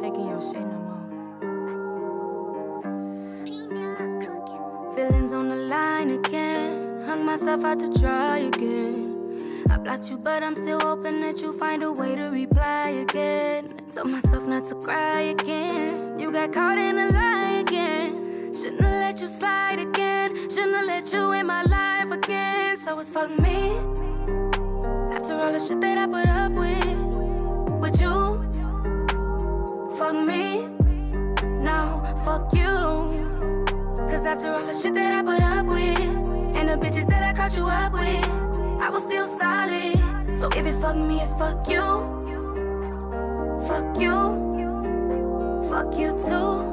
taking your shit no more. Feelings on the line again. Hung myself out to dry again. I blocked you, but I'm still hoping that you find a way to reply again. I told myself not to cry again. You got caught in a lie again. Shouldn't have let you slide again. Shouldn't have let you in my life again. So it's fuck me. After all the shit that I put up with. Fuck me. No, fuck you. Cause after all the shit that I put up with, and the bitches that I caught you up with, I was still solid. So if it's fuck me, it's fuck you. Fuck you. Fuck you too.